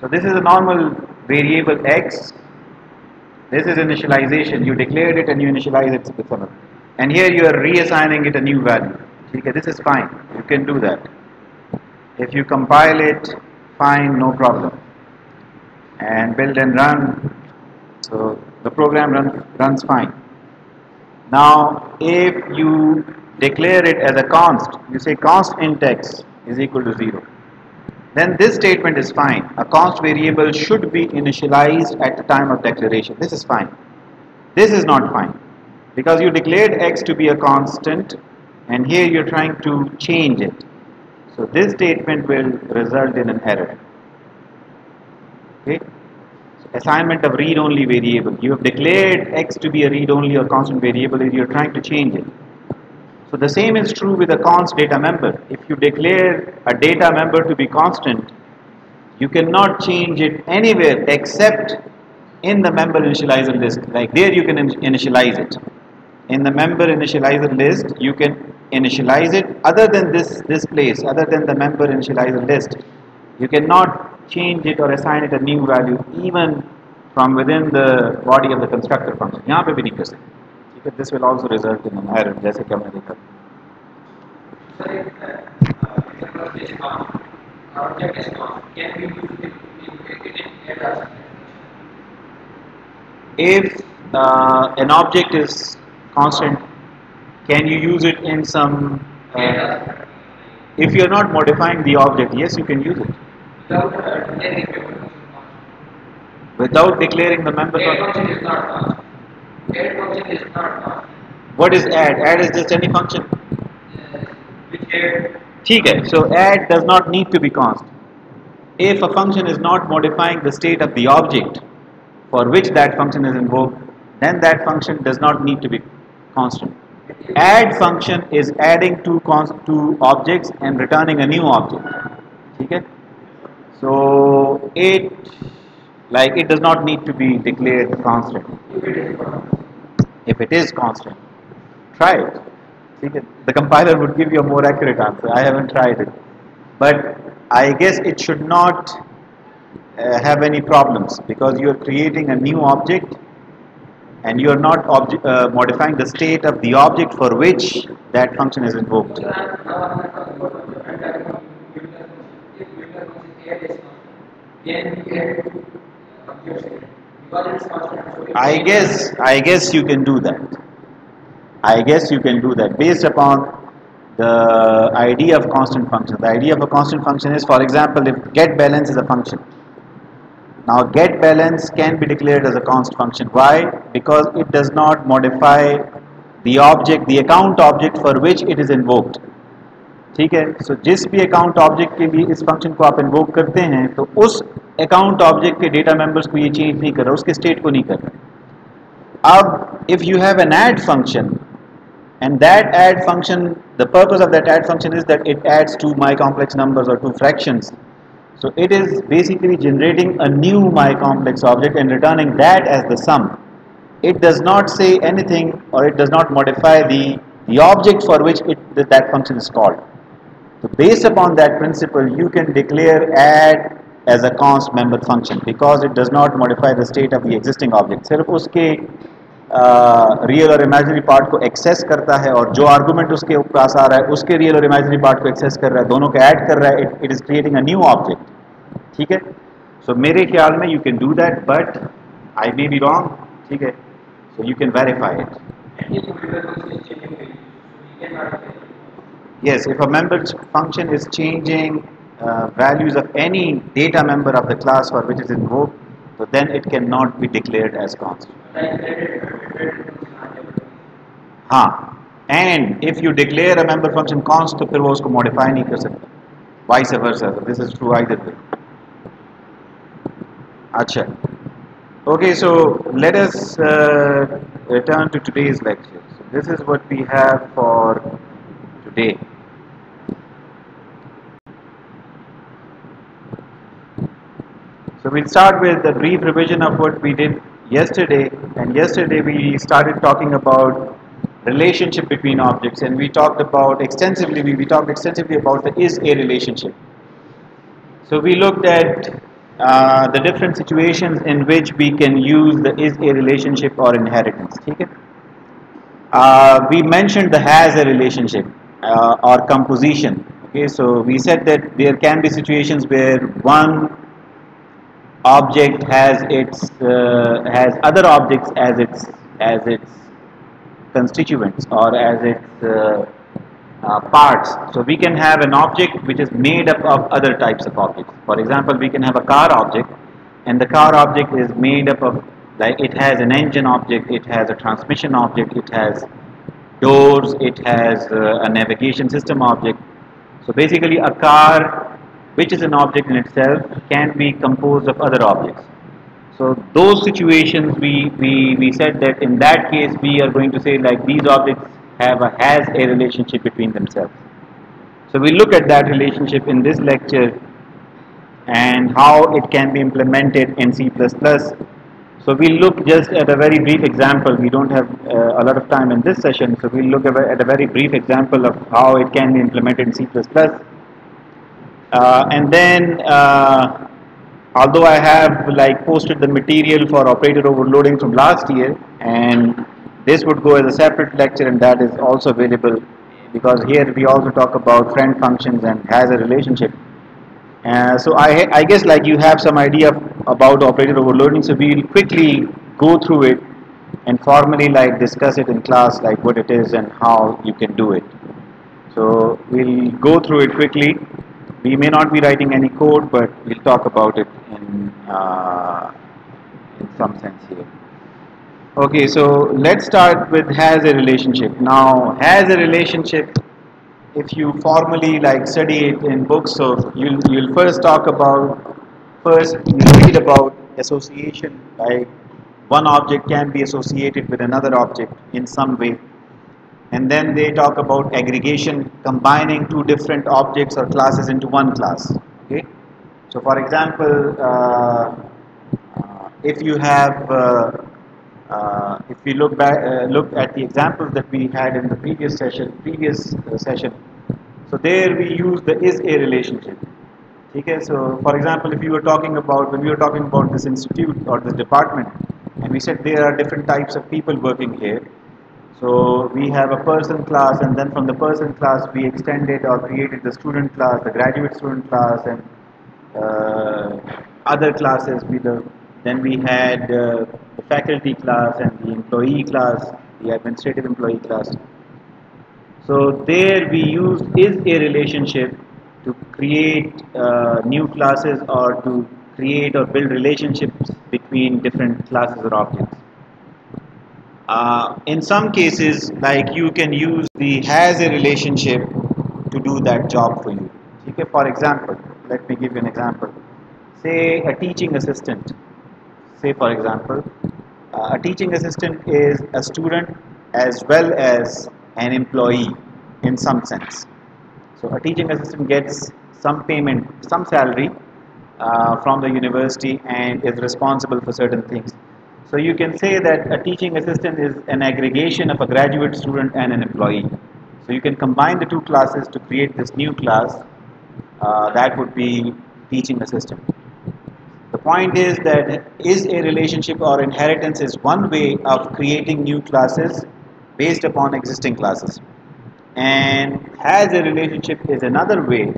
So this is a normal variable x. This is initialization. You declared it and you initialize it with some. And here you are reassigning it a new value. Okay, this is fine. You can do that. If you compile it, fine, no problem. And build and run. So the program run, runs fine. Now, if you declare it as a const, you say const int x is equal to 0. Then this statement is fine. A const variable should be initialized at the time of declaration. This is fine. This is not fine. Because you declared x to be a constant and here you're trying to change it. So this statement will result in an error. Okay? So assignment of read-only variable. You have declared x to be a read-only or constant variable and you're trying to change it. So the same is true with a const data member. If you declare a data member to be constant, you cannot change it anywhere except in the member initializer list. Like there you can initialize it. In the member initializer list, you can initialize it other than this, this place, other than the member initializer list. You cannot change it or assign it a new value even from within the body of the constructor function यहाँ पे भी नहीं कर सकते ठीक है this will also result in an error जैसे कि हमने देखा if uh, an object is constant can you use it in some uh, if you are not modifying the object yes you can use it without declaring the member function Add function is not uh, what is add add is just any function which add ठीक है so add does not need to be const if a function is not modifying the state of the object for which that function is invoked then that function does not need to be constant add function is adding two const two objects and returning a new object ठीक है so it like it does not need to be declared constant. If it is constant try it. The compiler would give you a more accurate answer. I haven't tried it. But I guess it should not uh, have any problems because you are creating a new object and you are not uh, modifying the state of the object for which that function is invoked. I guess I guess you can do that. I guess you can do that based upon the idea of constant function. The idea of a constant function is, for example, if get balance is a function. Now get balance can be declared as a const function. Why? Because it does not modify the object, the account object for which it is invoked. ठीक है? सो जिस भी account object के लिए इस function को आप invoke करते हैं तो उस अकाउंट ऑब्जेक्ट के डेटा मेंबर्स को ये चेंज नहीं कर रहा, उसके स्टेट को नहीं कर रहा। अब if you have an add function and that add function the purpose of that add function is that it adds to my complex number or to fraction so it is basically generating a new my complex object and returning that as the sum it does not say anything or it does not modify the the object for which it, that function is so based upon that principle, you can declare add as a const member function because it does not modify the state of the existing object. सिर्फ़ उसके real और imaginary part को access करता है और जो argument उसके पास आ रहा है, उसके रियल और इमेजिनरी पार्ट को एक्सेस कर रहा है, दोनों को ऐड कर रहा है it is creating a new object ठीक है? सो मेरे ख्याल में you can do that but I may be wrong ठीक है? So you can verify it Yes, if a member function is changing uh, values of any data member of the class for which it is invoked, so then it cannot be declared as constant. Like added, added function आ जाएगा. हाँ and if you declare a member function const तो फिर वो उसको modify नहीं कर सकता vice versa this is true either way अच्छा okay so let us uh, return to today's lecture so this is what we have for today We'll start with a brief revision of what we did yesterday. And yesterday we started talking about relationship between objects. And we talked about extensively we, we talked extensively about the is a relationship. So we looked at uh, the different situations in which we can use the is a relationship or inheritance. Okay? Uh, we mentioned the has a relationship uh, or composition. Okay? So we said that there can be situations where one object has its uh, has other objects as its as its constituents or as its uh, uh, parts. So we can have an object which is made up of other types of objects. For example, we can have a car object, and the car object is made up of like it has an engine object, it has a transmission object, it has doors, it has uh, a navigation system object. So basically, a car which is an object in itself can be composed of other objects. So those situations we, we, we said that in that case we are going to say like these objects have a has a relationship between themselves. So we look at that relationship in this lecture and how it can be implemented in C++. So we'll look just at a very brief example. We don't have uh, a lot of time in this session, so we'll look at a very brief example of how it can be implemented in C++. Uh, and then, uh, although I have like posted the material for operator overloading from last year, and this would go as a separate lecture, and that is also available because here we also talk about friend functions and has a relationship. Uh, so I, I guess like you have some idea about operator overloading, so we'll quickly go through it and formally like discuss it in class, like what it is and how you can do it. So we'll go through it quickly. We may not be writing any code, but we'll talk about it in uh, in some sense here. Okay, so let's start with has a relationship. Now, has a relationship if you formally like study it in books so you'll you'll first talk about first you read about association like one object can be associated with another object in some way and then they talk about aggregation combining two different objects or classes into one class okay so for example uh, if you have uh, uh, if we look back, uh, look at the examples that we had in the previous session, previous uh, session, so there we use the is a relationship. Okay, so for example, if you were talking about when we were talking about this institute or this department, and we said there are different types of people working here. So we have a person class, and then from the person class we extended or created the student class, the graduate student class, and uh, other classes. The then we had uh, the faculty class and the employee class, the administrative employee class. So there we use is a relationship to create uh, new classes or to create or build relationships between different classes or objects. Uh, in some cases, like you can use the has a relationship to do that job for you. Okay, for example, let me give you an example. Say a teaching assistant say for example uh, a teaching assistant is a student as well as an employee in some sense so a teaching assistant gets some payment some salary uh, from the university and is responsible for certain things so you can say that a teaching assistant is an aggregation of a graduate student and an employee so you can combine the two classes to create this new class uh, that would be teaching assistant the point is that is a relationship or inheritance is one way of creating new classes based upon existing classes. And has a relationship is another way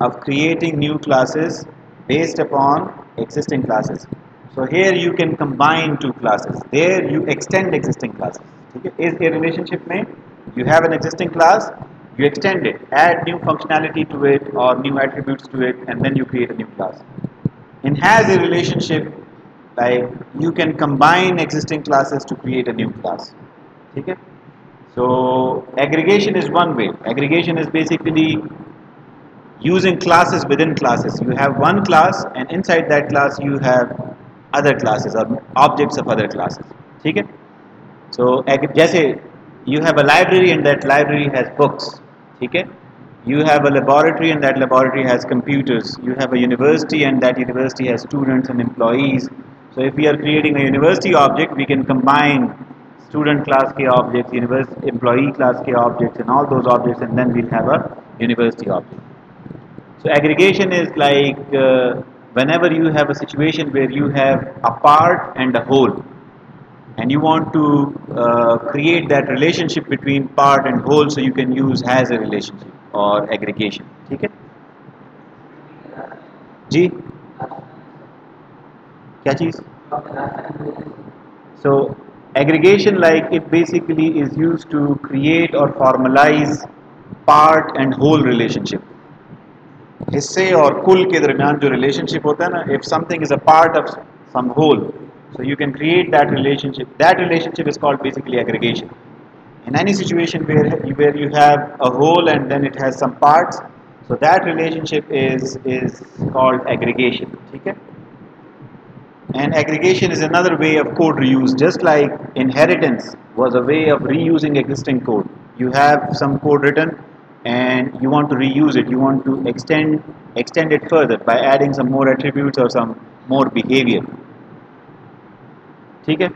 of creating new classes based upon existing classes. So here you can combine two classes. There you extend existing classes. Is a relationship made? You have an existing class, you extend it, add new functionality to it or new attributes to it, and then you create a new class in has a relationship like you can combine existing classes to create a new class okay so aggregation is one way aggregation is basically using classes within classes you have one class and inside that class you have other classes or objects of other classes okay so जैसे you have a library and that library has books okay you have a laboratory and that laboratory has computers. You have a university and that university has students and employees. So if we are creating a university object, we can combine student class K objects, university employee class K objects and all those objects and then we'll have a university object. So aggregation is like uh, whenever you have a situation where you have a part and a whole and you want to uh, create that relationship between part and whole so you can use has a relationship or aggregation ठीक है जी क्या चीज़ so aggregation like it basically is used to create or formalize part and whole relationship हिस्से और कुल के दरमियान जो relationship होता है ना if something is a part of some whole so you can create that relationship that relationship is called basically aggregation in any situation where you, where you have a whole and then it has some parts so that relationship is is called aggregation okay and aggregation is another way of code reuse just like inheritance was a way of reusing existing code you have some code written and you want to reuse it you want to extend extend it further by adding some more attributes or some more behavior ठीक है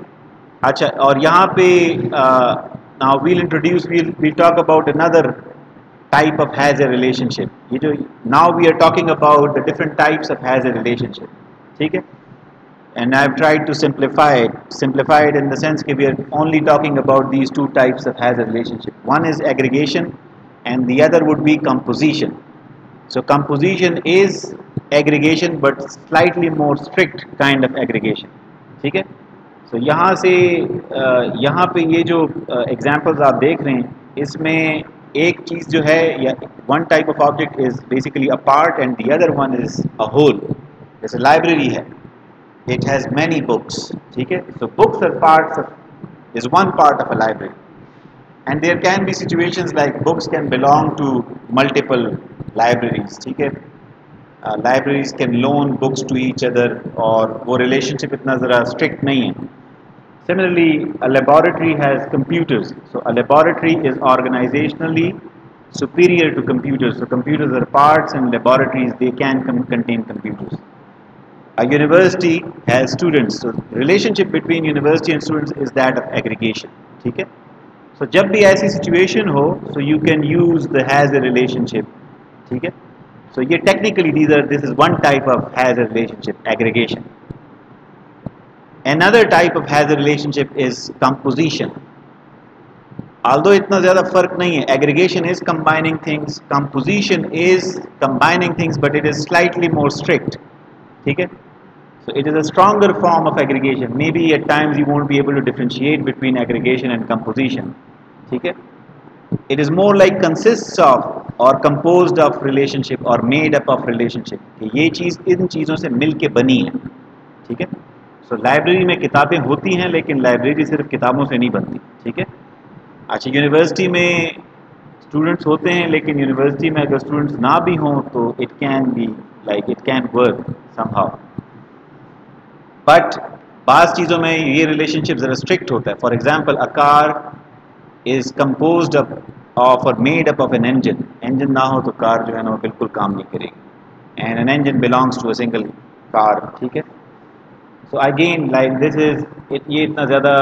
अच्छा और यहाँ पे now we'll introduce we'll we'll talk about another type of has a relationship ये जो now we are talking about the different types of has a relationship ठीक है and I've tried to simplify it simplify it in the sense that we are only talking about these two types of has a relationship one is aggregation and the other would be composition so composition is aggregation but slightly more strict kind of aggregation ठीक है so so, यहाँ से यहाँ पे ये जो examples आप देख रहे हैं इसमें एक चीज़ जो है या one type of object is basically a part and the other one is a whole जैसे लाइब्रेरी है it has many books ठीक है books are parts of is one part of a library and there can be situations like books can belong to multiple libraries ठीक है uh, libraries can loan books to each other और वो relationship इतना ज़रा strict नहीं है similarly a laboratory has computers so a laboratory is organizationally superior to computers so computers are parts and laboratories they can contain computers a university has students so relationship between university and students is that of aggregation ठीक है so so, जब भी ऐसी situation हो so you can use the has a relationship ठीक है so so, ये technically these are this is one type of has a relationship aggregation another type of hazard relationship is composition although itna zyada fark nahi hai aggregation is combining things composition is combining things but it is slightly more strict theek hai so it is a stronger form of aggregation. Maybe at times you won't be able to differentiate between aggregation and composition. Okay? It is more like consists of or composed of relationship or made up of relationship. कि ये चीज़ इन चीज़ों से मिल के बनी है ठीक है so so, library में किताबें होती हैं लेकिन लाइब्रेरी सिर्फ़ किताबों से नहीं बनती ठीक है अच्छा यूनिवर्सिटी में स्टूडेंट्स होते हैं लेकिन यूनिवर्सिटी में अगर स्टूडेंट्स ना भी हों तो it can be like it can work somehow but बाज़ चीज़ों में ये रिलेशनशिप ज़रा स्ट्रिक्ट होता है. For example a car is composed of or made up of an engine engine ना हो तो कार जो है ना वो बिल्कुल काम नहीं करेगी. And an engine belongs to a single car ठीक है? So again like this is ये इतना ज़्यादा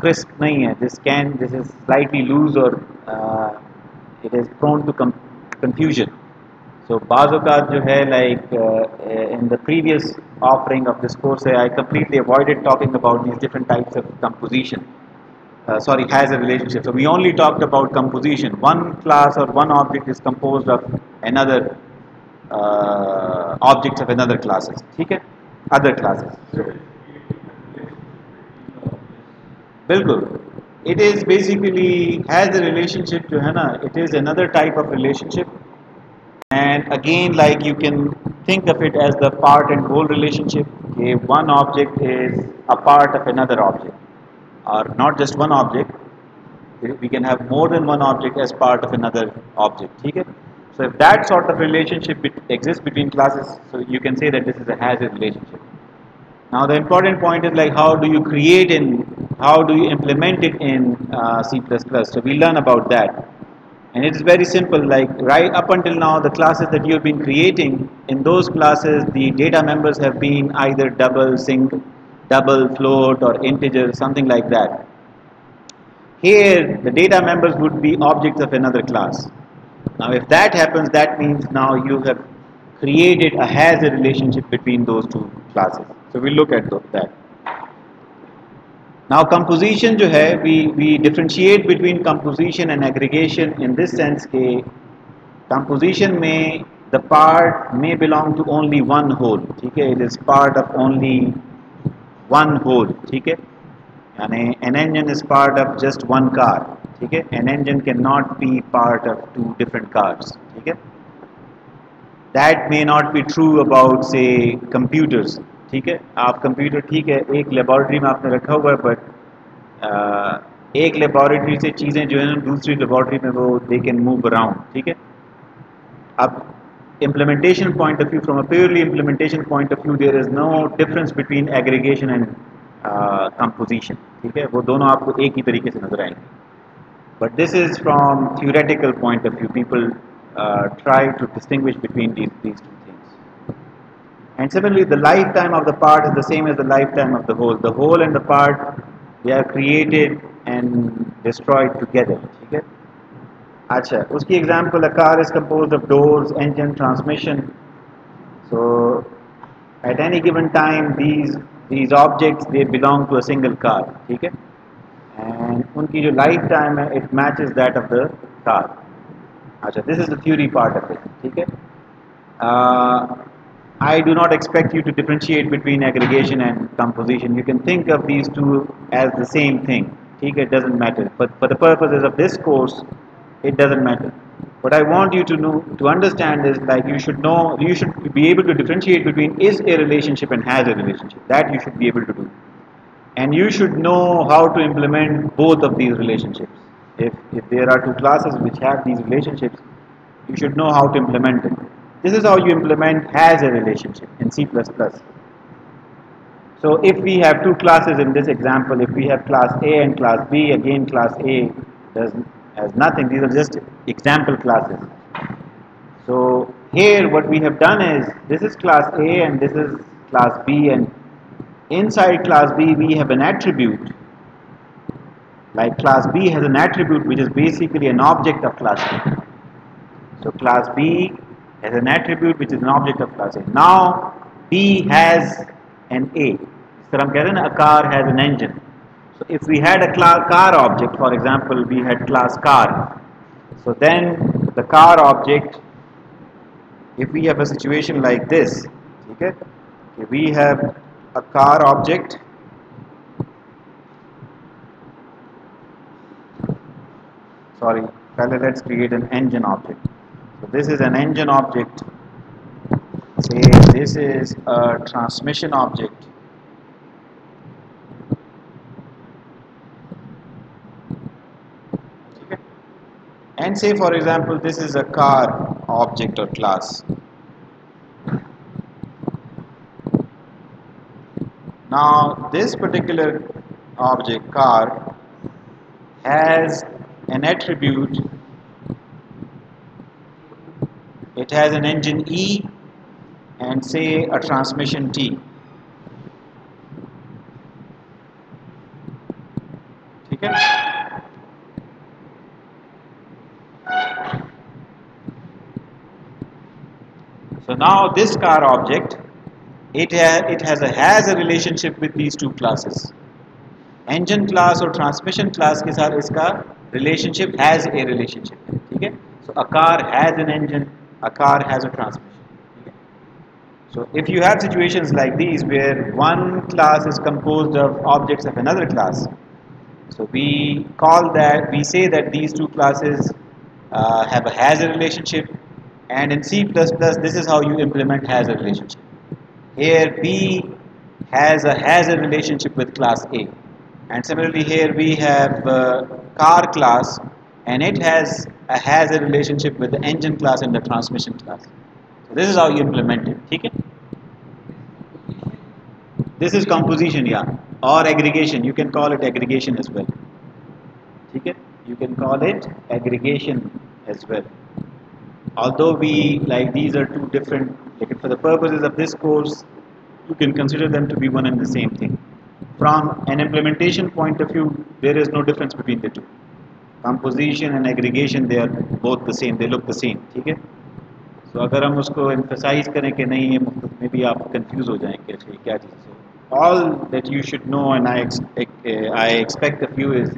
क्रिस्प नहीं है. This can this is slightly loose or it is prone to confusion So Bazokat jo hai, like uh, uh, in the previous offering of this course, I completely avoided talking about these different types of composition. Uh, sorry, has a relationship. So we only talked about composition. One class or one object is composed of another uh, objects of another classes. Okay? Other classes. Bilkul. It is basically has a relationship to Hana. It is another type of relationship and again like you can think of it as the part and whole relationship. Okay one object is a part of another object or not just one object. We can have more than one object as part of another object okay? So if that sort of relationship exists between classes so you can say that this is a has a relationship. Now the important point is like how do you create in how do you implement it in uh, C++ so we learn about that and it is very simple like right up until now the classes that you have been creating in those classes the data members have been either double single double float or integer something like that here the data members would be objects of another class now if that happens that means now you have created a has a relationship between those two classes. So we'll look at that. Now composition जो है we we differentiate between composition and aggregation in this sense कि composition में the part may belong to only one whole ठीक है it is part of only one whole ठीक है यानी an engine is part of just one car ठीक है an engine cannot be part of two different cars ठीक है that may not be true about say computers ठीक है? आप कंप्यूटर ठीक है, एक लेबॉरेटरी में आपने रखा हुआ है बट एक लेबॉरेटरी से चीज़ें जो है दूसरी लेबॉरेटरी में वो दे कैन मूव अराउंड ठीक है? अब implementation point of view from a purely implementation point of view there is no difference between aggregation and composition ठीक है? वो दोनों आपको एक ही तरीके से नज़र आएँगे। But this is from theoretical point of view people try to distinguish between these these two And similarly, the lifetime of the part is the same as the lifetime of the whole. The whole and the part, they are created and destroyed together. Okay? Acha. Uski example, a car is composed of doors, engine, transmission. So, at any given time, these these objects, they belong to a single car. Okay? And unki jo lifetime, it matches that of the car. Acha. This is the theory part of it. Okay? Uh, I do not expect you to differentiate between aggregation and composition. You can think of these two as the same thing. It doesn't matter. But for the purposes of this course, it doesn't matter. What I want you to know, to understand is like you should know, you should be able to differentiate between is a relationship and has a relationship. That you should be able to do. And you should know how to implement both of these relationships. If, if there are two classes which have these relationships, you should know how to implement them. This is how you implement has a relationship in C++. So if we have two classes in this example, if we have class A and class B, again class A does, has nothing, these are just example classes. So here what we have done is, this is class A and this is class B and inside class B we have an attribute like class B has an attribute which is basically an object of class A. So class B as an attribute which is an object of class A. Now B has an A. So I'm getting a car has an engine. So if we had a car object, for example, we had class car. So then the car object, if we have a situation like this, okay, okay we have a car object sorry, let's create an engine object. So this is an engine object. Say this is a transmission object. And say for example this is a car object or class. Now this particular object car has an attribute it has an engine E and say a transmission T ठीक है so now this car object it has it has a has a relationship with these two classes engine class और transmission class के साथ इसका relationship has a relationship है ठीक है so a car has an engine a car has a transmission. So if you have situations like these where one class is composed of objects of another class, so we call that, we say that these two classes uh, have a has a relationship and in C++ this is how you implement has a relationship. Here B has a has a relationship with class A and similarly here we have uh, car class and it has a, has a relationship with the engine class and the transmission class. So this is how you implement it. Okay? This is composition, yeah, or aggregation. You can call it aggregation as well. Okay? You can call it aggregation as well. Although we like these are two different, like for the purposes of this course, you can consider them to be one and the same thing. From an implementation point of view, there is no difference between the two. composition and aggregation they are both the same they look the same ठीक है तो अगर हम उसको emphasize करें कि नहीं ये मे भी आप कंफ्यूज हो जाएं कि अच्छा ये क्या चीज़ है all that you should know and I expect, uh, I expect of you is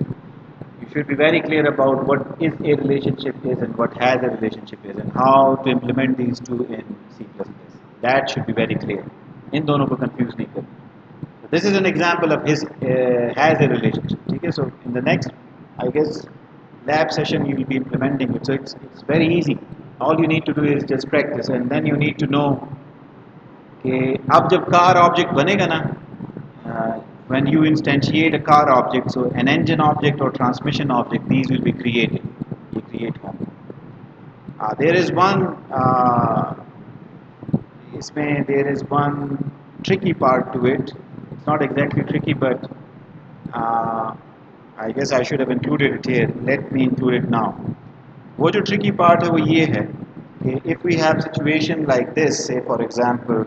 you should be very clear about what is a relationship is and what has a relationship is and how to implement these two in C++. That should be very clear. इन दोनों को confuse नहीं करना So this is an example of his uh, has a relationship. Okay, so in the next, I guess, lab session you will be implementing it. So it's, it's very easy. All you need to do is just practice, and then you need to know कि अब जब car object बनेगा ना, uh, when you instantiate a car object, so an engine object or transmission object, these will be created. You create होंगे. Uh, there is one. Uh, इसमें there is one tricky part to it. It's not exactly tricky, but uh, I guess I should included it here let me include it now वो जो tricky part है वो ये है कि if we have situation like this say for example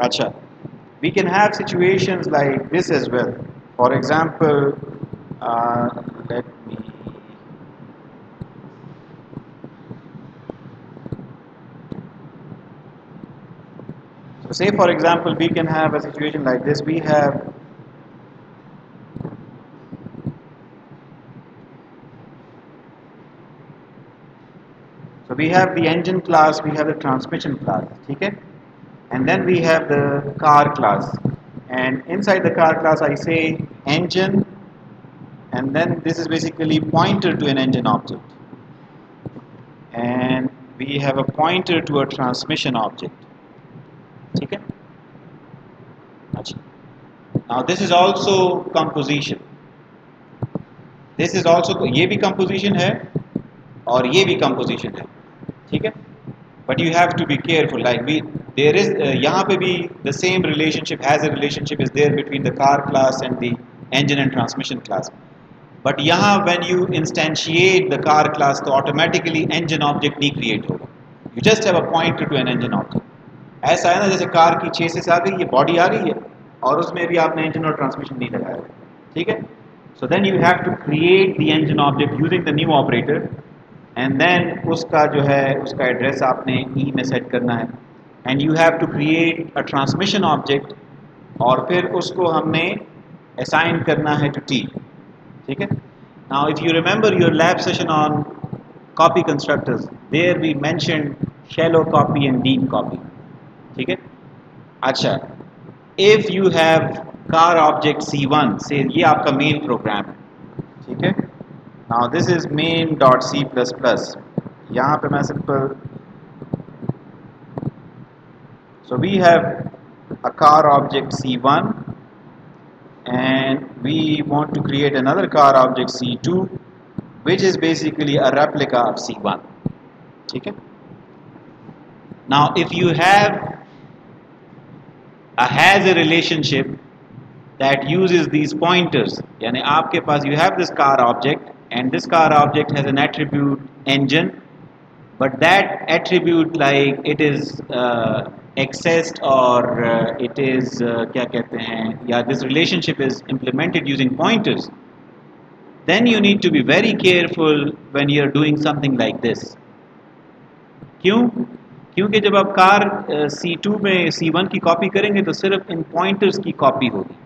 अच्छा। We can have situations like this as well. For example, uh, let me. So, say for example, we can have a situation like this. We have So we have the engine class, we have the transmission class, okay? And then we have the car class. And inside the car class I say engine and then this is basically pointer to an engine object. And we have a pointer to a transmission object. Okay? Now this is also composition. This is also ये भी composition है और ये भी composition है ठीक है but you have to be careful like we there is uh, यहाँ पे भी the same relationship has a relationship is there between the car class and the engine and transmission class but यहाँ when you instantiate the car class तो automatically engine object नहीं create होगा you just have a pointer to an engine object ऐसा है ना जैसे car की chassis आ गई है बॉडी आ गई है और उसमें भी आपने इंजन और ट्रांसमिशन नहीं लगाया ठीक है so then you have to create the engine object using the new operator and then उसका जो है उसका एड्रेस आपने ई में सेट करना है and you have to create a transmission object और फिर उसको हमने असाइन करना है टू टी ठीक है now if you remember your lab session on copy constructors there we mention shallow copy and deep copy ठीक है अच्छा if you have car object C1 से ये आपका मेन प्रोग्राम है, ठीक है Now, this is main.c++. यहाँ पे मैं simple. So we have a car object C1 and we want to create another car object C2 which is basically a replica of C1. Okay? Now if you have a has a relationship that uses these pointers you have this car object and this car object has an attribute engine but that attribute like it is uh, accessed or uh, it is uh, क्या कहते हैं या this relationship is implemented using pointers then you need to be very careful when you are doing something like this क्यों क्योंकि जब आप car C2 में C1 की कॉपी करेंगे तो सिर्फ़ इन पॉइंटर्स की कॉपी होगी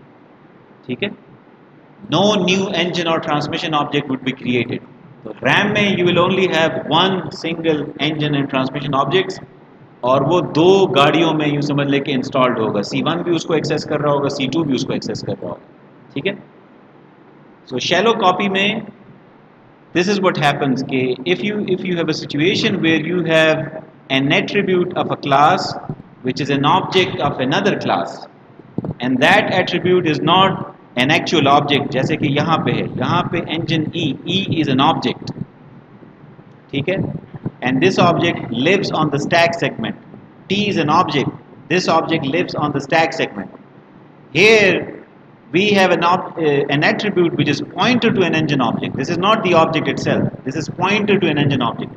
ठीक है no new engine or transmission object would be created. So RAM में you will only have one single engine and transmission objects और वो दो गाड़ियों में यूँ समझ लेके इंस्टॉल्ड होगा। सी वन भी उसको एक्सेस कर रहा होगा सी टू भी उसको एक्सेस कर रहा होगा। ठीक है? सो शेलो कॉपी में दिस इज़ वट हैपन्स के if you if you have a situation where you have an attribute of a class which is an object of another class and that attribute is not an actual object जैसे कि यहाँ पे है। यहाँ पे engine E E is an object ठीक है? and this object lives on the stack segment T is an object this object lives on the stack segment here we have an, op- uh, an attribute which is pointer to an engine object. This is not the object itself. This is pointer to an engine object.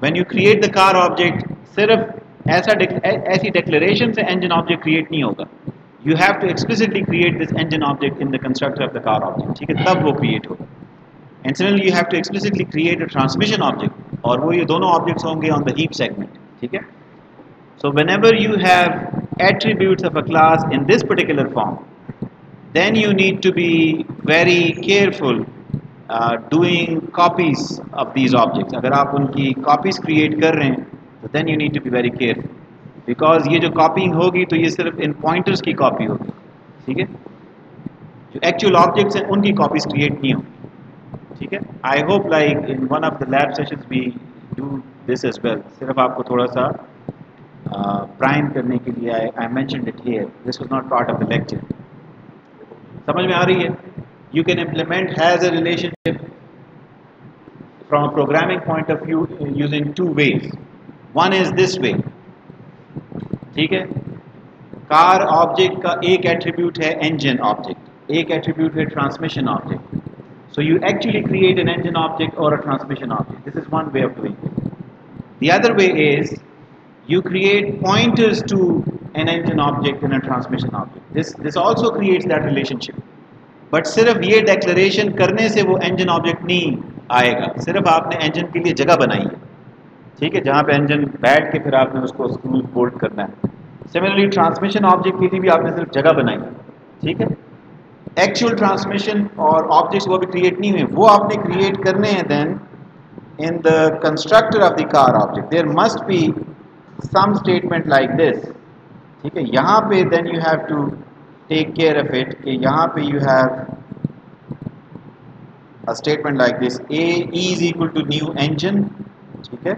When you create the car object, सिर्फ ऐसा dec- ऐ- ऐसी declaration से engine object create नहीं होगा. You have to explicitly create this engine object in the constructor of the car object. ठीक है तब वो create होगा. And similarly, you have to explicitly create a transmission object, और वो ये दोनों objects होंगे on the heap segment. ठीक है? So whenever you have attributes of a class in this particular form, then you need to be very careful uh, doing copies of these objects. अगर आप उनकी copies create कर रहे हैं, तो then you need to be very careful. Because ये जो copying होगी तो ये सिर्फ in pointers की copy होगी, ठीक है? जो actual objects हैं उनकी copies create नहीं होंगी. ठीक है? I hope like in one of the lab sessions we do this as well सिर्फ़ आपको थोड़ा सा प्राइम uh, करने के लिए I mentioned it here this was not part of the lecture समझ में आ रही है? You can implement has a relationship from a programming point of view uh, using two ways. One is this way. ठीक है? Car object का एक attribute है इंजन ऑब्जेक्ट एक एट्रीब्यूट है transmission object So you actually create an engine object or a transmission object. This is one way of doing it. The other way is you create pointers to an engine object and a transmission object. This this also creates that relationship. But सिर्फ़ ये declaration करने से वो engine object नहीं आएगा सिर्फ़ आपने engine के लिए जगह बनाई है ठीक है जहाँ पे engine बैठ के फिर आपने उसको screw bolt करना है Similarly transmission object के लिए भी आपने सिर्फ़ जगह बनाई है ठीक है एक्चुअल ट्रांसमिशन और ऑब्जेक्ट्स वो भी क्रिएट नहीं हुए। वो आपने क्रिएट करने हैं then in the constructor of the car object there must be some statement like this ठीक है? यहाँ पे then you have to take care of it कि यहाँ पे you have a statement like this. A is equal to new engine. ठीक है?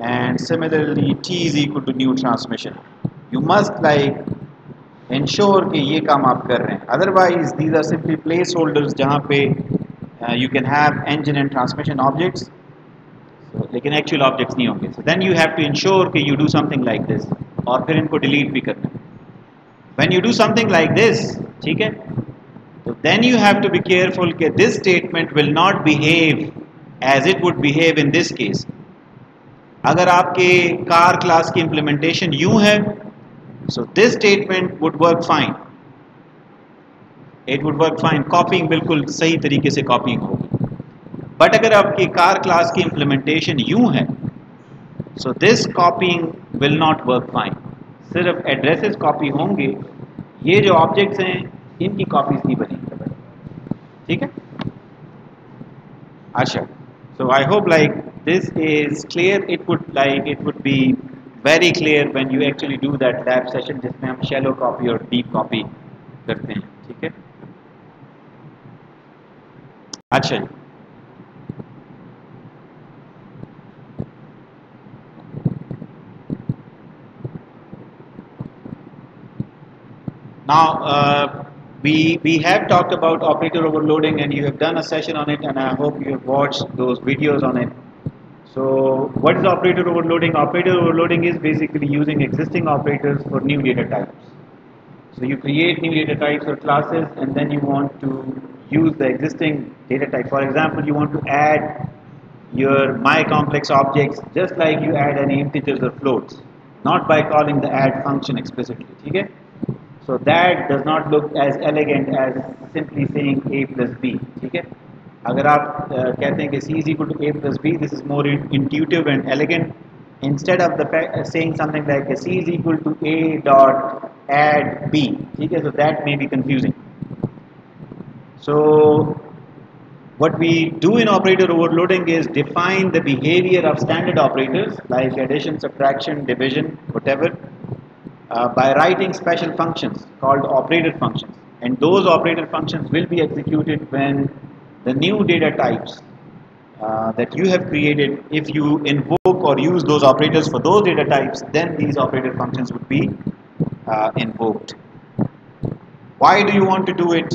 And similarly, t is equal to new transmission. You must like ensure कि ये काम आप कर रहे हैं। Otherwise these are simply placeholders जहाँ पे you can have engine and transmission objects लेकिन एक्चुअल ऑब्जेक्ट्स नहीं होंगे। Then you have to ensure कि you do something like this और फिर इनको डिलीट भी करना। When you do something like this ठीक है? तो then you have to be careful कि this statement will not behave as it would behave in this case अगर आपके कार क्लास की इम्प्लीमेंटेशन यूँ है So this statement would work fine. It would work fine. Copying बिल्कुल सही तरीके से copying होगी. But अगर आपकी car class की implementation यूँ है, so this copying will not work fine. सिर्फ़ addresses copy होंगे, ये जो objects हैं, इनकी copies नहीं बनेंगी. ठीक है? अच्छा. So I hope like this is clear. It would like it would be very clear when you actually do that lab session जिसमें हम shallow copy और deep copy करते हैं ठीक है अच्छा जी now uh, we we have talked about operator overloading and you have done a session on it and I hope you have watched those videos on it so what is operator overloading? Operator overloading is basically using existing operators for new data types. So you create new data types or classes and then you want to use the existing data type. For example, you want to add your my complex objects just like you add any integers or floats, not by calling the add function explicitly. Okay? So that does not look as elegant as simply saying a plus b. Okay? अगर आप uh, कहते हैं कि c is equal to a plus b, this is more in, intuitive and elegant. Instead of the uh, saying something like c is equal to a dot add b, okay, so that may be confusing. So what we do in operator overloading is define the behavior of standard operators like addition, subtraction, division, whatever, uh, by writing special functions called operator functions. And those operator functions will be executed when the new data types uh, that you have created, if you invoke or use those operators for those data types, then these operator functions would be uh, invoked. Why do you want to do it?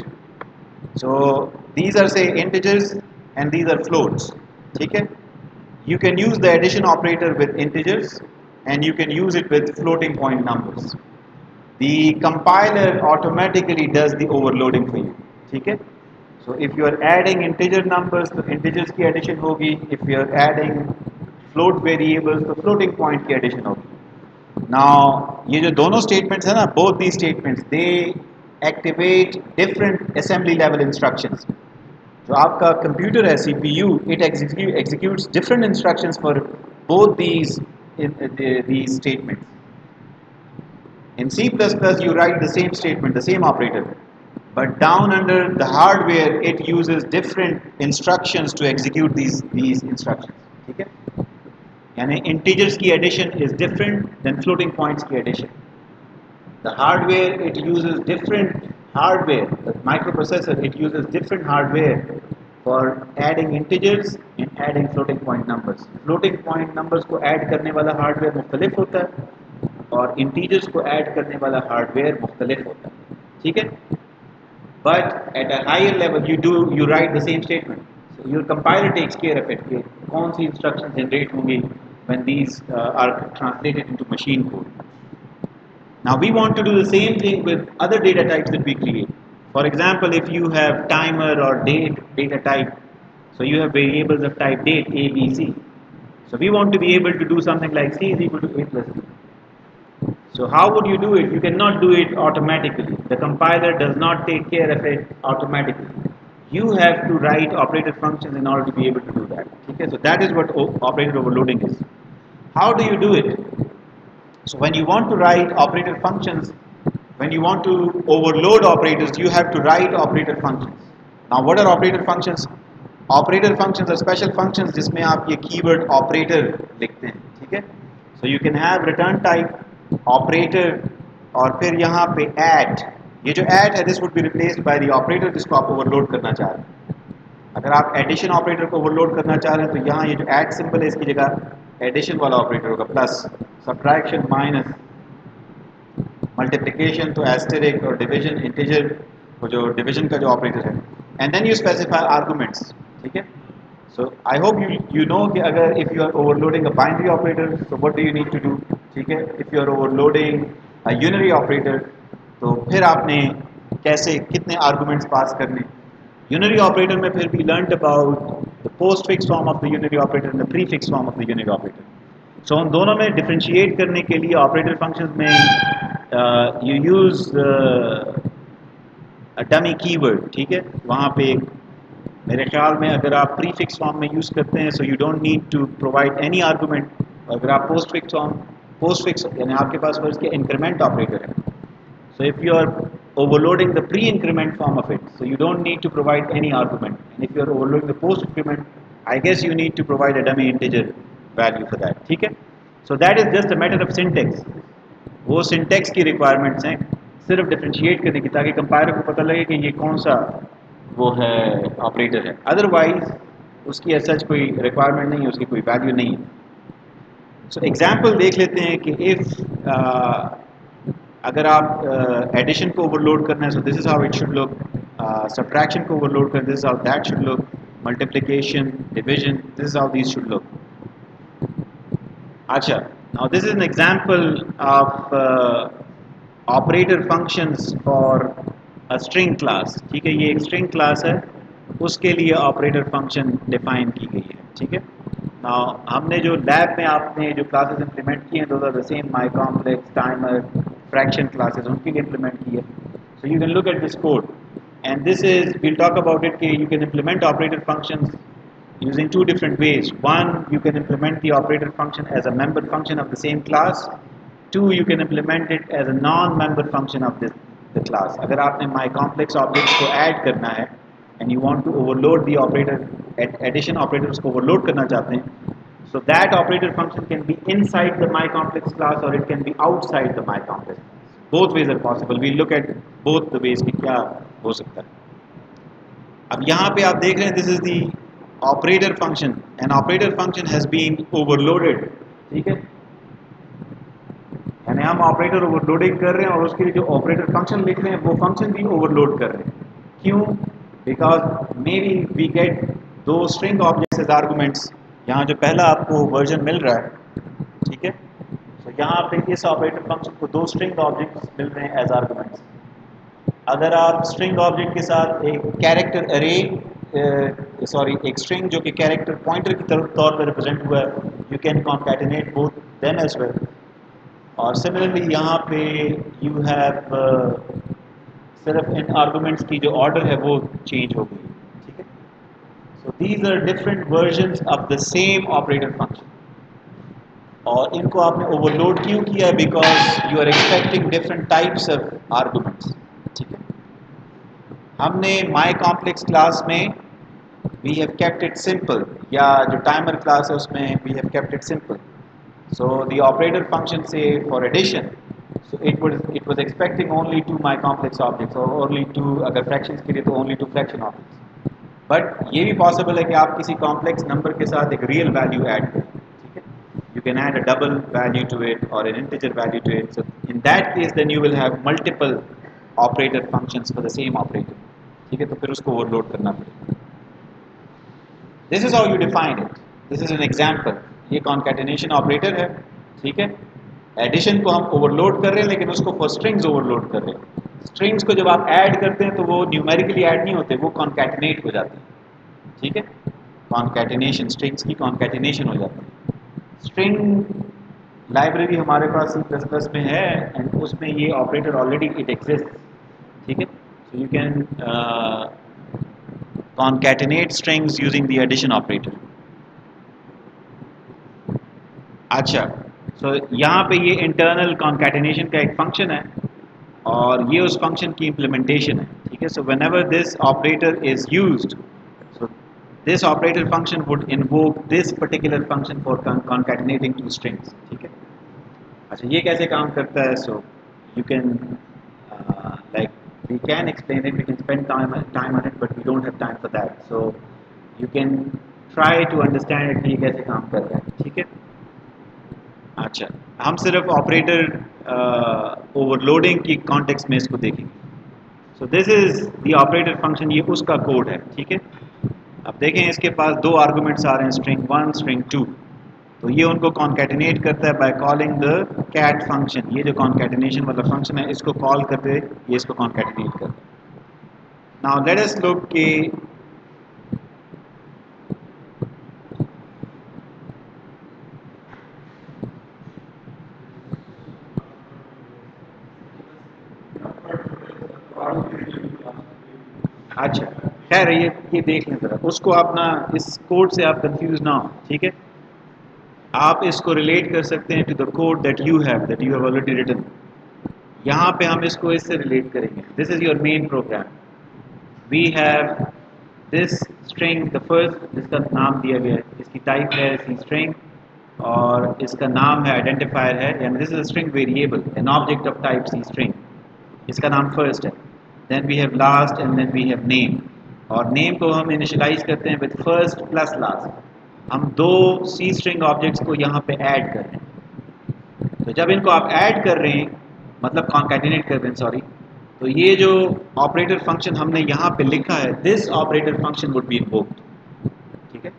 So these are say integers and these are floats. Okay? You can use the addition operator with integers and you can use it with floating point numbers. The compiler automatically does the overloading for you. Okay? So if you are adding integer numbers तो integers की addition होगी if you are adding float variables तो floating point की addition होगी now ये जो दोनों statements है ना both these statements they activate different assembly level instructions जो आपका कंप्यूटर है CPU it execute, executes different instructions for both these in, uh, these statements in C++, you write the same statement, the same operator. But down under the hardware, it uses different instructions to execute these, these instructions. ठीक है यानी integers की addition is different than floating points की addition. The hardware, it uses different hardware. The microprocessor, it uses different hardware for adding integers and adding floating point numbers. Floating point numbers को add करने वाला hardware मुख्तलिफ होता है और integers को add करने वाला हार्डवेयर मुख्तलिफ होता है ठीक है but at a higher level you do you write the same statement. So your compiler takes care of it. Kaun si instructions generate when these uh, are translated into machine code. Now we want to do the same thing with other data types that we create. For example if you have timer or date data type so you have variables of type date a b c. So we want to be able to do something like c is equal to a plus b. So how would you do it? You cannot do it automatically. The compiler does not take care of it automatically. You have to write operator functions in order to be able to do that. Okay, so that is what operator overloading is. How do you do it? So when you want to write operator functions, when you want to overload operators, you have to write operator functions. Now what are operator functions? Operator functions are special functions जिसमें आप ये keyword operator लिखते हैं ठीक है So you can have return type operator और फिर यहाँ पे एट ये जो एट है this would be replaced by the operator जिसको आप ओवरलोड करना चाह रहे हैं। अगर आप एडिशन ऑपरेटर को ओवरलोड करना चाह रहे हैं तो यहाँ ये जो ऐड सिंबल है, इसकी जगह एडिशन वाला ऑपरेटर होगा प्लस सब्ट्रैक्शन माइनस मल्टीप्लिकेशन तो एस्टेरिक और डिवीज़न इंटीजर वो जो डिवीज़न का जो ऑपरेटर है। And then you specify arguments ठीक है? So, i hope you you know कि अगर if you are overloading a binary operator, so what do you need to do? ठीक है? If you are over overloading unary operator तो फिर आपने कैसे, कितने आर्गूमेंट्स पास करने? यूनरी ऑपरेटर में फिर भी learn about the postfix form of the unary operator and the prefix form of the unary operator so उन दोनों में डिफ्रेंशिएट करने के लिए ऑपरेटर फ़ंक्शन में यू यूज़ डमी कीवर्ड ठीक है? वहाँ पे एक मेरे ख्याल में अगर आप प्री फिक्स फॉर्म में यूज़ करते हैं so you don't need to provide any argument अगर आप postfix form postfix यानी आपके पास फिर के इंक्रीमेंट ऑपरेटर है। So if you are overloading the pre increment form of it so you don't need to provide any argument and if you are overloading the post increment I guess you need to provide a dummy integer value for that ठीक है? So that is just a matter of syntax वो syntax की requirements हैं, सिर्फ़ differentiate करने की, ताकि compiler को पता लगे कि ये कौन सा वो है ऑपरेटर है। अदरवाइज़ उसकी एस कोई रिक्वायरमेंट नहीं है, उसकी कोई वैल्यू नहीं है। सो एग्जांपल देख लेते हैं कि इफ़ अगर आप एडिशन uh, को ओवरलोड करना है so this is how it should look subtraction को ओवरलोड करना this is how that should look multiplication division this is how this should look अच्छा now this is an example of operator functions for a string class ठीक है ये एक string class है. उसके लिए ऑपरेटर फ़ंक्शन डिफाइन की गई है. ठीक है? Now, हमने जो लैब में आपने जो क्लासेस इंप्लीमेंट किए हैं दो are the same my complex timer fraction classes उनकी भी इम्प्लीमेंट की है। So you can look at this code and this is will talk about it कि you can implement operator function use in two different ways one you can implement the operator function as a member function of the same class two you can implement it as a non member function of the class अगर आपने my complex objects को add करना है and you want to overload the operator addition operator उसको overload करना चाहते हैं so that operator function can be inside the my complex class और it can be outside the my complex both ways are possible we look at both the ways की क्या हो सकता है। अब यहाँ पे आप देख रहे हैं this is the operator function and operator function has been overloaded ठीक है? यानी हम ऑपरेटर ओवरलोडिंग कर रहे हैं और उसके लिए जो ऑपरेटर फ़ंक्शन लिख रहे हैं, वो फ़ंक्शन भी ओवरलोड कर रहे हैं। क्यों? मे बी वी गेट दो स्ट्रिंग ऑब्जेक्ट्स एज आर्गूमेंट्स यहाँ जो पहला आपको वर्जन मिल रहा है, ठीक है? तो यहाँ पे इस ऑपरेटर फ़ंक्शन को दो स्ट्रिंग ऑब्जेक्ट्स मिल रहे हैं एज आर्गुमेंट्स अगर आप स्ट्रिंग ऑब्जेक्ट के साथ एक कैरेक्टर अरे सॉरी एक स्ट्रिंग जो कि कैरेक्टर पॉइंटर की तौर पर रिप्रेजेंट हुआ है you can concatenate both them as well और सिमिलरली यहाँ पे यू हैव सिर्फ़ इन आर्गूमेंट्स की जो ऑर्डर है, वो चेंज हो गई। ठीक है? So these are different version of the same operator function और इनको आपने ओवरलोड क्यों किया? है because you are expecting different types of arguments ठीक है? हमने माई कॉम्प्लेक्स क्लास में we have kept it simple या जो टाइमर क्लास है, उसमें we have kept it simple so, the operator function say for addition so it was it was expecting only two my complex objects or only two अगर fractions के लिए तो only two fraction objects but ये भी possible है कि आप किसी complex number के साथ एक real value add करें है you can add a double value to it or an integer value to it so in that case then you will have multiple operator functions for the same operator ठीक है तो फिर उसको overload करना पड़ेगा this is how you define it this is an example ये concatenation operator है ठीक है एडिशन को हम ओवरलोड कर रहे हैं, लेकिन उसको फॉर स्ट्रिंग्स ओवरलोड कर रहे हैं। स्ट्रिंग्स को जब आप ऐड करते हैं तो वो न्यूमेरिकली ऐड नहीं होते, वो कॉन्कैटिनेट हो जाते हैं। ठीक है? कॉन्कैटिनेशन स्ट्रिंग्स की कॉन्कैटिनेशन हो जाती है। स्ट्रिंग लाइब्रेरी हमारे पास सी प्लस प्लस में है एंड उसमें ये ऑपरेटर ऑलरेडी इट एग्जिस्ट ठीक है? So you can concatenate strings using the addition operator अच्छा। सो so, यहाँ पे ये इंटरनल कॉन्कैटिनेशन का एक फ़ंक्शन है और ये उस फ़ंक्शन की इम्प्लीमेंटेशन है ठीक है? So whenever this operator is use so this operator function would invoke this particular function for concatenating two strings ठीक है? अच्छा ये कैसे काम करता है? So you can like we can explain it we can spend time time on it but we don't have time for that. So you can try to understand it कैसे काम कर रहा है ठीक है? अच्छा हम सिर्फ़ ऑपरेटर ओवरलोडिंग की कॉन्टेक्स्ट में इसको देखेंगे। So this is the operator function ये उसका कोड है, ठीक है? अब देखें इसके पास दो आर्गूमेंट्स आ रहे हैं स्ट्रिंग वन स्ट्रिंग टू तो ये उनको कॉन्कैटिनेट करता है by calling the cat function ये जो कॉन्कैटिनेशन वाला फ़ंक्शन है, इसको कॉल करते, ये इसको कॉन्कैटिनेट करता नाउ लेट अस लुक कि अच्छा। खैर, ये ये देख लें ज़रा। उसको आप ना इस कोड से आप कंफ्यूज ना हो, ठीक है? आप इसको रिलेट कर सकते हैं to the code that you have that you have already written यहाँ पे हम इसको इससे रिलेट करेंगे। This is your main program we have this string the first जिसका नाम दिया गया है। इसकी टाइप है सी स्ट्रिंग और इसका नाम है आइडेंटिफायर है यानी this is string variable an object of type C string इसका नाम फ़र्स्ट है। Then we have last and then we have name और नेम को हम इनिशलाइज करते हैं विद फ़र्स्ट प्लस लास्ट हम दो सी स्ट्रिंग ऑब्जेक्ट्स को यहाँ पे ऐड कर रहे हैं। तो जब इनको आप ऐड कर रहे हैं मतलब कॉन्कैटिनेट कर रहे हैं सॉरी तो ये जो ऑपरेटर फ़ंक्शन हमने यहाँ पे लिखा है this operator function would be invoked ठीक है?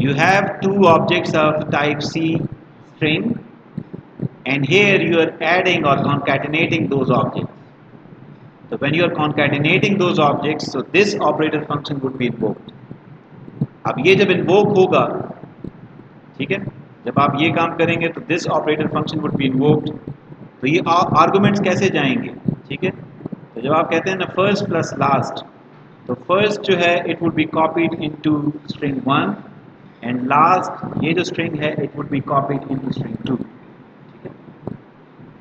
You have two objects of type C string and here you are adding or concatenating those objects. So when you are concatenating those objects, so this operator function would be invoked. अब ये जब invoke होगा ठीक है? जब आप ये काम करेंगे तो this operator function would be invoked तो ये आर्गुमेंट्स कैसे जाएँगे ठीक है? तो जब आप कहते हैं ना फ़र्स्ट प्लस लास्ट तो फ़र्स्ट जो है it would be copied into string one and last ये जो स्ट्रिंग है it would be copied into string two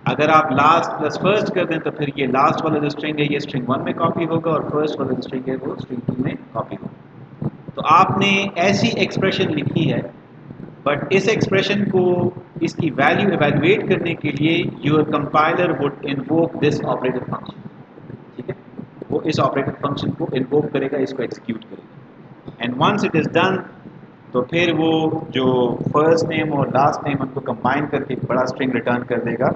अगर आप लास्ट प्लस फ़र्स्ट कर दें तो फिर ये लास्ट वाला जो स्ट्रिंग है, ये स्ट्रिंग वन में कॉपी होगा और फ़र्स्ट वाला जो स्ट्रिंग है, वो स्ट्रिंग टू में कॉपी होगा। तो आपने ऐसी एक्सप्रेशन लिखी है बट इस एक्सप्रेशन को इसकी वैल्यू एवेलुएट करने के लिए your compiler would invoke this operator function ठीक है? वो इस ऑपरेटर फ़ंक्शन को इन्वोक करेगा, इसको एग्जीक्यूट करेगा। And once it is done तो फिर वो जो फ़र्स्ट नेम और लास्ट नेम उनको कंबाइन करके एक बड़ा स्ट्रिंग रिटर्न कर देगा।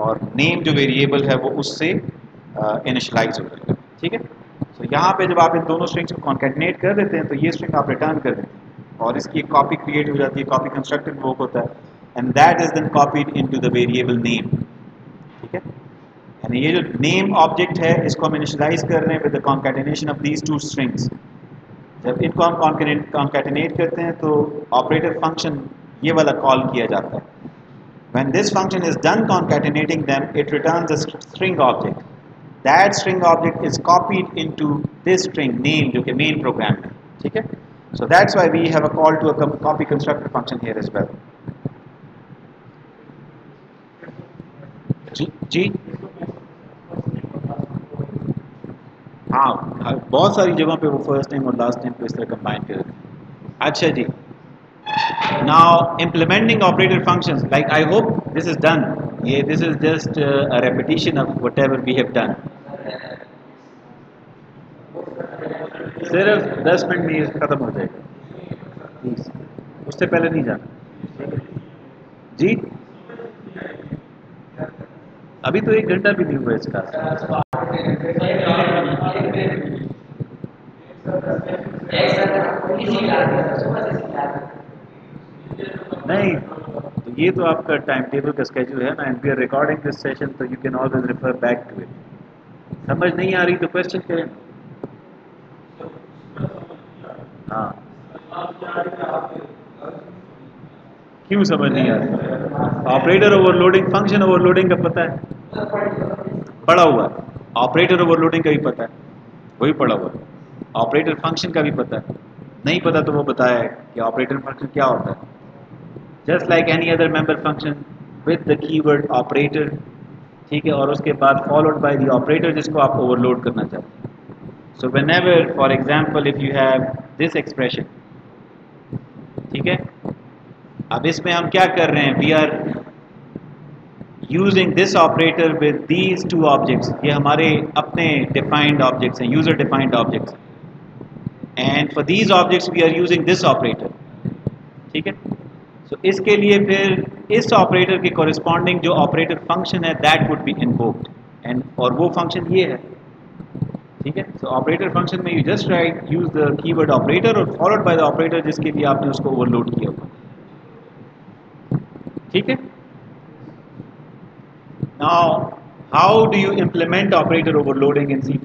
और नेम जो वेरिएबल है वो उससे इनिशलाइज हो। जाएगा ठीक है? तो यहाँ पे जब आप इन दोनों स्ट्रिंग्स को कॉन्केटनेट कर देते हैं तो ये स्ट्रिंग आप रिटर्न कर देते हैं। और इसकी एक कॉपी क्रिएट हो जाती है कॉपी कंस्ट्रक्टेड वर्क होता है। And that is then copied into the variable name ठीक है? यानी ये जो नेम ऑब्जेक्ट है, इसको हम इनिशलाइज कर रहे हैं the concatenation of these two strings जब इनको हम concatenate करते हैं तो operator फ़ंक्शन ये वाला कॉल किया जाता है। when this function is done concatenating them it returns a string object that string object is copied into this string name जो कि main program है ठीक है so that's why we have a call to a copy constructor function here as well जी जी हाँ बहुत सारी जगहों पे वो फर्स्ट नेम और लास्ट नेम को इस तरह कंबाइन कर अच्छा जी Now implementing operator functions like I hope this is done yeah, this is just uh, a repetition of whatever we have done सिर्फ़ 10 मिनट में ये खत्म हो जाएगा प्लीज़ उससे पहले नहीं जाना जी अभी तो एक घंटा भी नहीं हुआ इसका नहीं तो ये तो आपका टाइम टेबल का स्केड्यूल है ना and we are recording this session तो you can always refer back to it समझ नहीं आ रही तो क्वेश्चन करें हाँ? क्यों समझ नहीं आ रही? ऑपरेटर ओवरलोडिंग फ़ंक्शन ओवरलोडिंग का पता है? पढ़ा हुआ ऑपरेटर ओवरलोडिंग का भी पता है। वही पढ़ा हुआ ऑपरेटर फ़ंक्शन का भी पता है। नहीं पता तो वो बताया है कि ऑपरेटर फ़ंक्शन क्या होता है। Just like any other member function with the keyword operator ठीक है? और उसके बाद फॉलोड बाय द ऑपरेटर जिसको आप ओवरलोड करना चाहते हैं। So whenever for example if you have this expression ठीक है? अब इसमें हम क्या कर रहे हैं? We are using this operator with these two objects ये हमारे अपने डिफाइंड ऑब्जेक्ट्स हैं user defined objects and for these objects we are using this operator ठीक है? सो so, इसके लिए फिर इस ऑपरेटर के कॉरिस्पॉन्डिंग जो ऑपरेटर फ़ंक्शन है that would be invoked and और वो फ़ंक्शन ये है. ठीक है? सो ऑपरेटर फ़ंक्शन में you just write use the keyword operator और फॉलोड बाय द ऑपरेटर जिसके लिए आपने उसको ओवरलोड किया हुआ ठीक है? How do you implement operator overloading in C++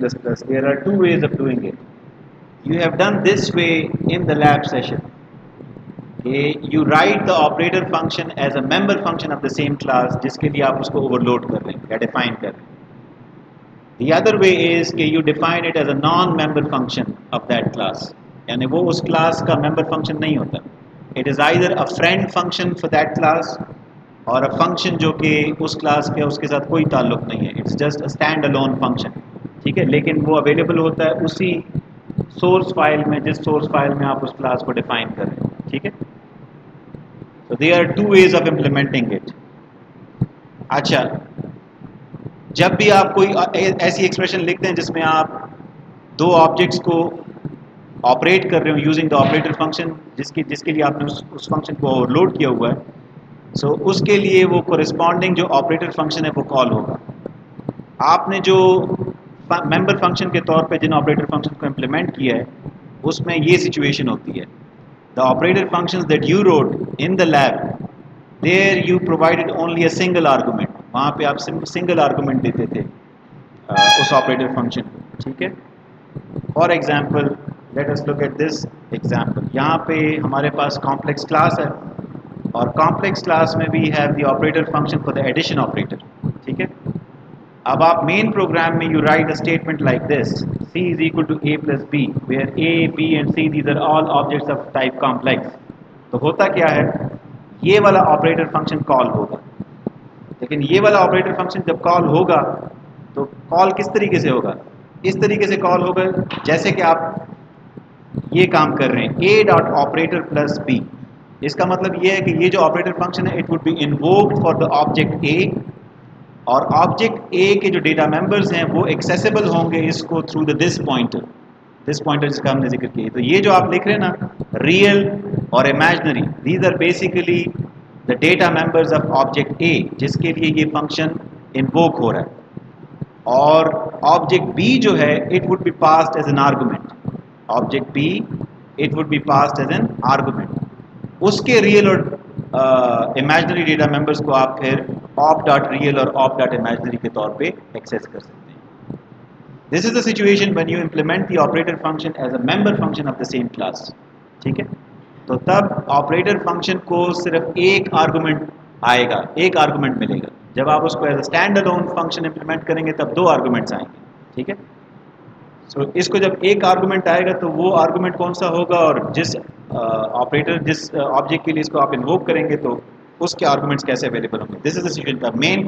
there are two ways of doing it. You have done this way in the lab session. okay you write the operator function as a member function of the same class जिसके लिए आप उसको overload कर रहे हैं या define कर रहे हैं the other way is कि you define it as a non-member function of that class यानी वो उस class का member function नहीं होता it is either a friend function for that class और अ फ़ंक्शन जो कि उस क्लास के उसके साथ कोई ताल्लुक नहीं है just a stand alone function ठीक है लेकिन वो अवेलेबल होता है उसी सोर्स फ़ाइल में जिस सोर्स फ़ाइल में आप उस क्लास को डिफाइन कर रहे हैं ठीक है तो they are two ways of implementing it अच्छा जब भी आप कोई ऐसी एक्सप्रेशन लिखते हैं जिसमें आप दो ऑब्जेक्ट्स को ऑपरेट कर रहे हो यूजिंग द ऑपरेटर फ़ंक्शन जिसके जिसके लिए आपने उस, उस फ़ंक्शन को ओवरलोड किया हुआ है सो so, उसके लिए वो कोरिस्पॉन्डिंग जो ऑपरेटर फ़ंक्शन है वो कॉल होगा। आपने जो मेंबर फ़ंक्शन के तौर पे जिन ऑपरेटर फ़ंक्शन को इम्प्लीमेंट किया है उसमें ये सिचुएशन होती है। The operator function that you wrote in the lab there you provided only a single argument वहाँ पे आप सिंगल आर्गूमेंट देते थे उस ऑपरेटर फ़ंक्शन ठीक है? For example let us look at this example यहाँ पे हमारे पास कॉम्प्लेक्स क्लास है, और कॉम्प्लेक्स क्लास में भी have the operator function for the addition operator ठीक है? अब आप मेन प्रोग्राम में you write a statement like this c is equal to a plus b, where a, b and c, these are all objects of type complex. तो होता क्या है? ये वाला ऑपरेटर फ़ंक्शन कॉल होगा। लेकिन ये वाला ऑपरेटर फ़ंक्शन जब कॉल होगा तो कॉल किस तरीके से होगा? इस तरीके से कॉल होगा, जैसे कि आप ये काम कर रहे हैं, a dot operator plus B इसका मतलब ये है कि ये जो ऑपरेटर फ़ंक्शन है it would be invoked for the object A और ऑब्जेक्ट ए के जो डेटा मेंबर्स हैं, वो एक्सेसिबल होंगे इसको through the this pointer this pointer जिसका हमने ज़िक्र किया। तो ये जो आप लिख रहे हैं ना रियल और imaginary these are basically the data members of object A जिसके लिए ये फ़ंक्शन इन्वोक हो रहा है। और ऑब्जेक्ट बी जो है it would be passed as an argument object B it would be passed as an argument उसके रियल और इमेजनरी डेटा मेंबर्स को आप फिर ऑप डॉट रियल और ऑप डॉट इमेजनरी के तौर पे एक्सेस कर सकते हैं। This is the situation when you implement the operator function as a member function of the same class ठीक है? तो तब ऑपरेटर फ़ंक्शन को सिर्फ़ एक आर्गुमेंट आएगा, एक आर्गूमेंट मिलेगा। जब आप उसको as a stand alone function implement करेंगे, तब दो आर्गूमेंट्स आएँगे, ठीक है? सो so, इसको जब एक आर्गुमेंट आएगा तो वो आर्गूमेंट कौन सा होगा? और जिस ऑपरेटर जिस ऑब्जेक्ट के लिए इसको आप इन्वोक करेंगे तो उसके आर्गुमेंट्स कैसे अवेलेबल होंगे? दिस इज़ द का मेन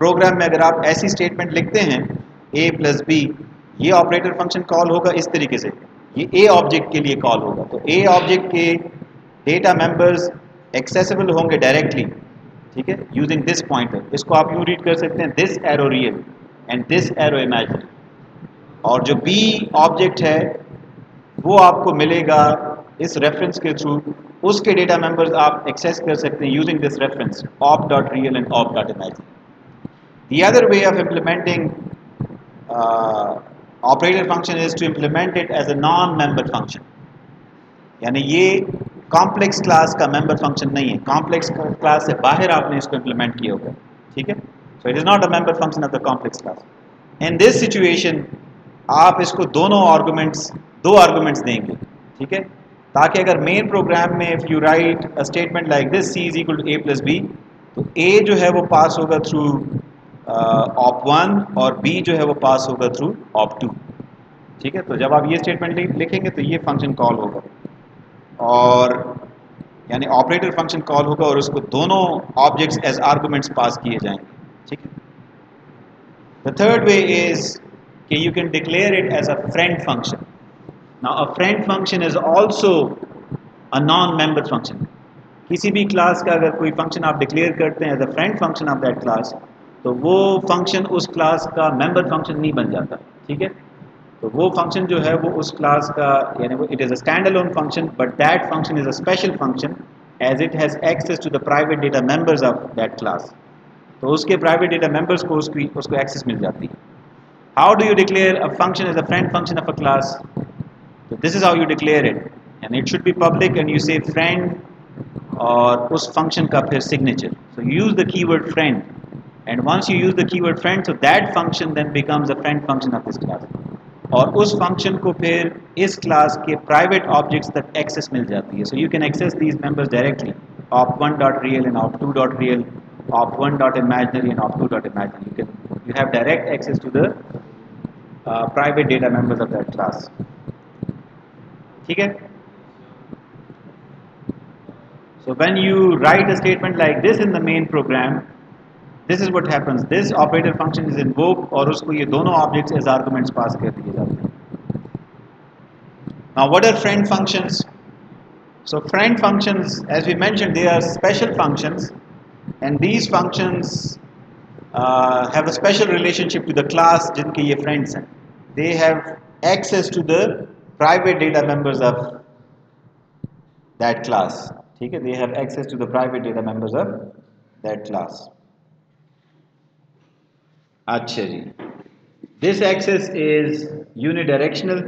प्रोग्राम में अगर आप ऐसी स्टेटमेंट लिखते हैं ए प्लस बी ये ऑपरेटर फ़ंक्शन कॉल होगा इस तरीके से। ये ए ऑब्जेक्ट के लिए कॉल होगा। तो ए ऑब्जेक्ट के डेटा मेंबर्स एक्सेसिबल होंगे डायरेक्टली ठीक है? यूजिंग दिस पॉइंटर इसको आप यूँ रीड कर सकते हैं। This arrow real and this arrow imaginary और जो बी ऑब्जेक्ट है, वो आपको मिलेगा इस रेफरेंस के थ्रू उसके डेटा मेंबर्स आप एक्सेस कर सकते हैं using this reference op dot real and op dot imaginary the other way of implementing operator function is to implement it as a non member function यानी ये complex class का member function नहीं है। Complex class से बाहर आपने इसको implement किया होगा। ठीक है? So it is not a member function of the complex class in this situation आप इसको दोनों आर्गूमेंट्स दो आर्गूमेंट्स देंगे, ठीक है? ताकि अगर मेन प्रोग्राम में if you write a statement like this C is equal to A plus B तो ए जो है वो पास होगा थ्रू ऑप वन और बी जो है वो पास होगा थ्रू ऑप टू ठीक है? तो जब आप ये स्टेटमेंट लिखेंगे तो ये फ़ंक्शन कॉल होगा। और यानी ऑपरेटर फ़ंक्शन कॉल होगा और उसको दोनों ऑब्जेक्ट्स एज आर्गूमेंट्स पास किए जाएँगे, ठीक है? The third way is you can declare it as a friend function now a friend function is also a non member function किसी भी क्लास का अगर कोई फ़ंक्शन आप डिक्लेयर करते हैं as a friend function of that class तो वो फ़ंक्शन उस क्लास का मेंबर फ़ंक्शन नहीं बन जाता, ठीक है? तो वो फ़ंक्शन जो है वो उस क्लास का, यानी वो it is a stand alone function but that function is a special function as it has access to the private data members of that class तो उसके प्राइवेट डेटा मेंबर्स को उसकी, उसको एक्सेस मिल जाती है। How do you declare a function is a friend function of a class तो this is how you declare it and it should be public and you से friend और उस function का फिर signature so use the keyword friend and once you use the keyword friend so that function then becomes a friend function of this class और उस function को फिर इस क्लास के प्राइवेट ऑब्जेक्ट्स तक एक्सेस मिल जाती है so you can access these members directly op one dot real and op to dot real op one dot imaginary and op2 dot imaginary you can you have direct access to the uh, private data members of that class ठीक है so when you write a statement like this in the main program this is what happens this operator function is invoked और उसको ये दोनों objects as arguments pass कर दिए जाते हैं now what are friend functions so friend functions as we mentioned they are special functions and these functions uh, have a special relationship to the class जिनके ये friends हैं they have access to the private data members of that class ठीक है they have access to the private data members of that class अच्छा जी this access is unidirectional